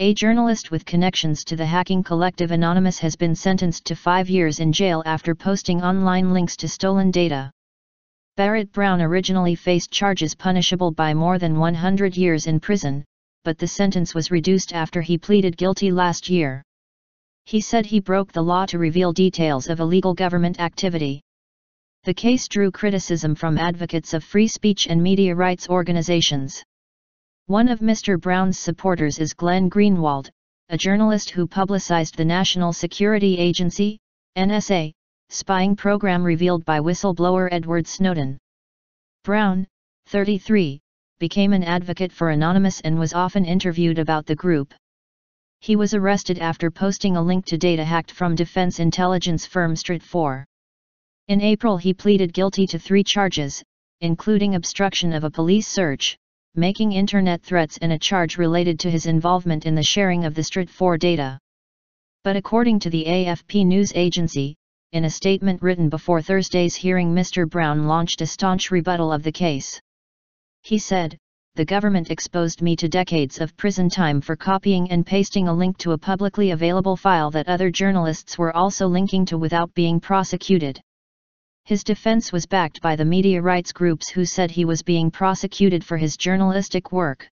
A journalist with connections to the hacking collective Anonymous has been sentenced to five years in jail after posting online links to stolen data. Barrett Brown originally faced charges punishable by more than 100 years in prison, but the sentence was reduced after he pleaded guilty last year. He said he broke the law to reveal details of illegal government activity. The case drew criticism from advocates of free speech and media rights organizations. One of Mr. Brown's supporters is Glenn Greenwald, a journalist who publicized the National Security Agency, NSA, spying program revealed by whistleblower Edward Snowden. Brown, 33, became an advocate for Anonymous and was often interviewed about the group. He was arrested after posting a link to data hacked from defense intelligence firm Stratfor. In April he pleaded guilty to three charges, including obstruction of a police search, making internet threats and a charge related to his involvement in the sharing of the Stratfor data. But according to the AFP news agency, in a statement written before Thursday's hearing Mr. Brown launched a staunch rebuttal of the case. He said, the government exposed me to decades of prison time for copying and pasting a link to a publicly available file that other journalists were also linking to without being prosecuted. His defense was backed by the media rights groups who said he was being prosecuted for his journalistic work.